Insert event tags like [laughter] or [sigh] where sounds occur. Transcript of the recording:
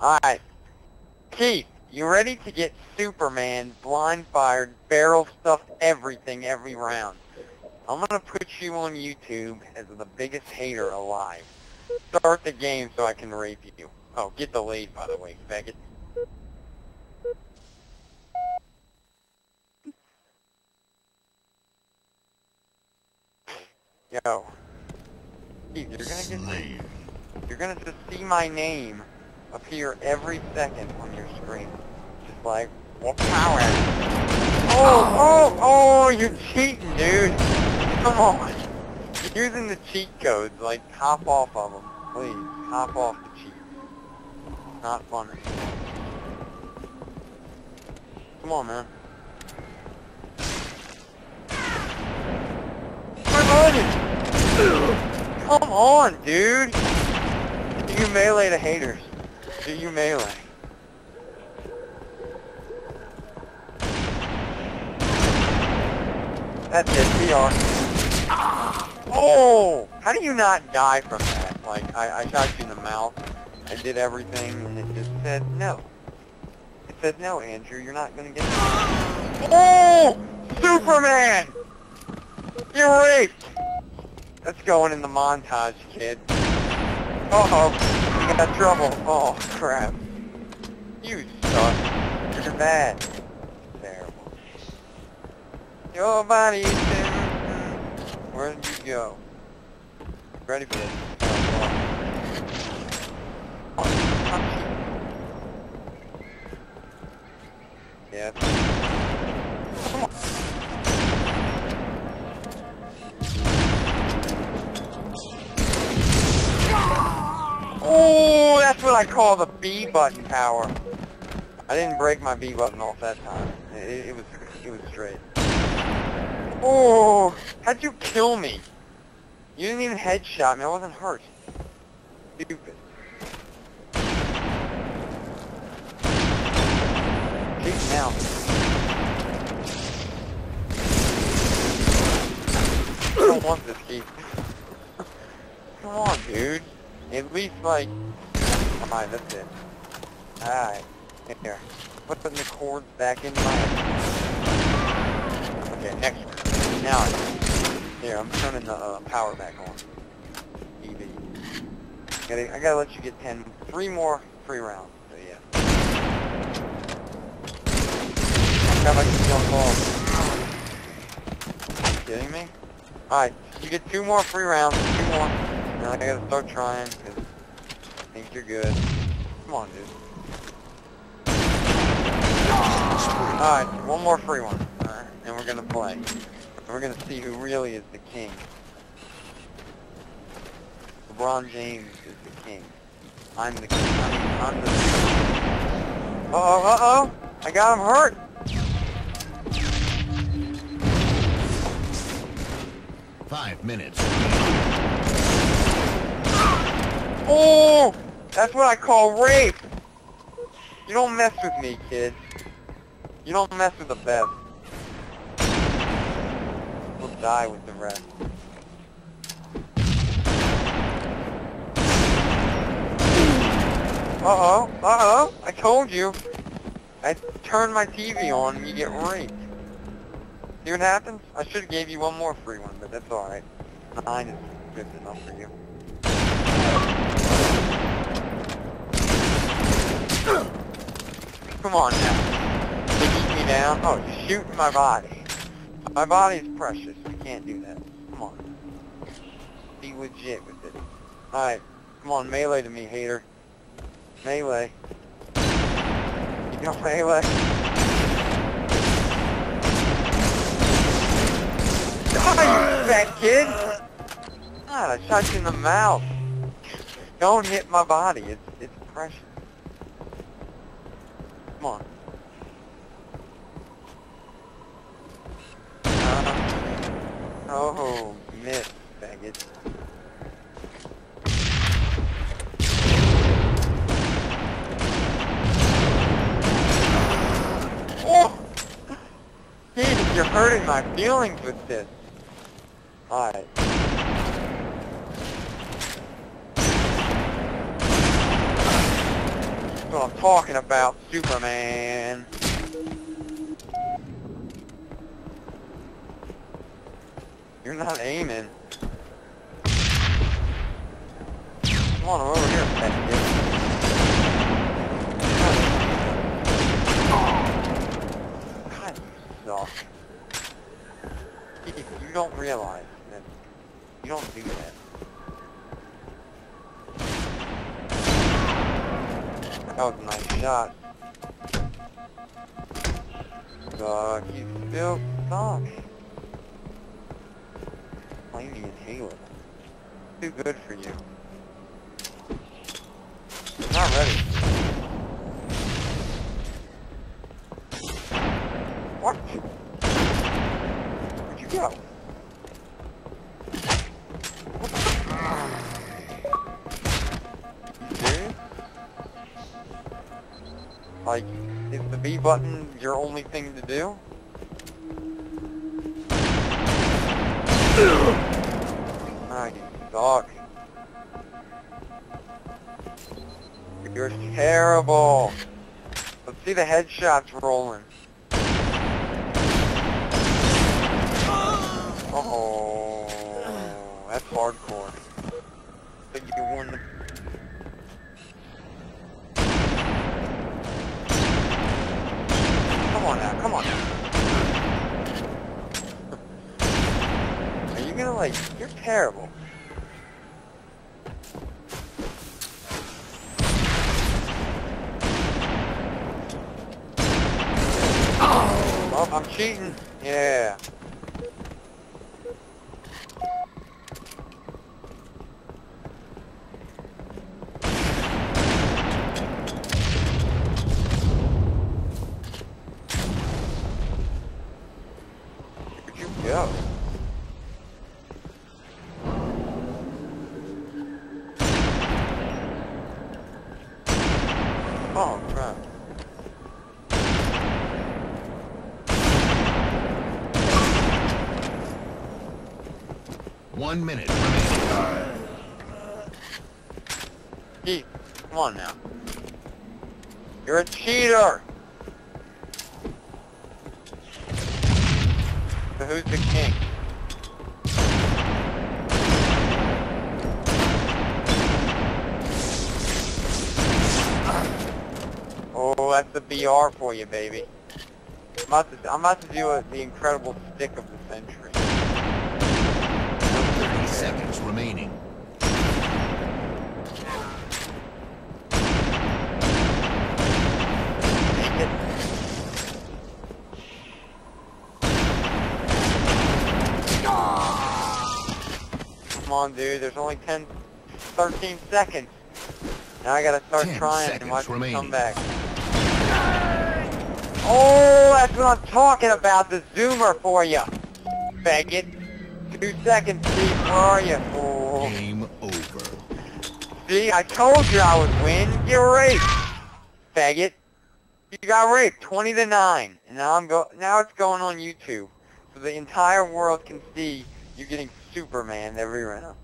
Alright. Keith, you ready to get Superman blind fired, barrel stuffed everything every round? I'm gonna put you on YouTube as the biggest hater alive. Start the game so I can rape you. Oh, get the lead, by the way, faggot. Yo. Keith, you're gonna get you're gonna just see my name appear every second on your screen. Just like, what power? Oh, oh, oh, oh, you're cheating, dude. Come on. You're using the cheat codes, like, hop off of them. Please, hop off the cheat. Not funny. Come on, man. Come on, dude! You melee the haters? Do you melee? That's it, BR. Oh! How do you not die from that? Like, I, I shot you in the mouth, I did everything, and it just said no. It said no, Andrew, you're not gonna get it. Oh! Superman! You're raped! That's going in the montage, kid. Uh-oh. We got trouble. Oh, crap. You suck. You're bad. Terrible. Your body's in... Where did you go? Ready for this? Oh, oh what I call the B button power. I didn't break my B button off that time. It, it was it was straight. Oh, how'd you kill me? You didn't even headshot me. I wasn't hurt. Stupid. Keep now. I don't want this key. [laughs] Come on, dude. At least, like... Alright, that's it. Alright. Here. Putting the cords back in my... Okay, next. Now, here, I'm turning the uh, power back on. EV. Gotta, I gotta let you get 10... Three more free rounds, so yeah. I got like a jump off. Are you kidding me? Alright, you get two more free rounds, two more. Now I gotta start trying, because I think you're good. Come on, dude. Alright, one more free one. Alright, and we're gonna play. And we're gonna see who really is the king. LeBron James is the king. I'm the king. I'm, I'm the Uh-oh, uh-oh! I got him hurt! Five minutes. Oh! That's what I call rape! You don't mess with me, kid. You don't mess with the best. We'll die with the rest. Uh-oh, uh-oh, I told you. I turned my TV on and you get raped. See what happens? I should have gave you one more free one, but that's alright. Nine is good enough for you. Come on now. Keep me down? Oh, you're shooting my body. My body's precious. We can't do that. Come on. Be legit with it. Alright. Come on, melee to me, hater. Melee. You know melee? Die, you fat kid! God, I shot you in the mouth. Don't hit my body. It's it's precious. Come on. Uh, oh, miss, faggot. Oh! Jesus, you're hurting my feelings with this. Alright. What I'm talking about, Superman. You're not aiming. Come on, I'm over here, kid. God, you suck. You don't realize that. You don't do that. That was a nice shot. Suck, you still suck. Flamey and Halo. Too good for you. Like, is the B button your only thing to do? You suck. You're terrible. Let's see the headshots rolling. Oh, that's hardcore. Think you won the... Come on. Are you gonna like, you're terrible. Oh, I'm cheating. Yeah. Where'd you go? Oh, crap. One minute remaining. Keith, come on now. You're a cheater! Who's the king? Oh, that's the BR for you, baby. I'm about to, I'm about to do a, the incredible stick of the century. 30 seconds remaining. Take it. Come on, dude. There's only 10, 13 seconds. Now I gotta start 10 trying and seconds watch remaining. come back. Oh, that's what I'm talking about. The zoomer for you. Faggot. Two seconds, Steve. Where are you? Oh. Game over. See, I told you I would win. Get raped, faggot. You got raped, 20 to 9. And now I'm go now it's going on YouTube. So the entire world can see you getting Superman every round.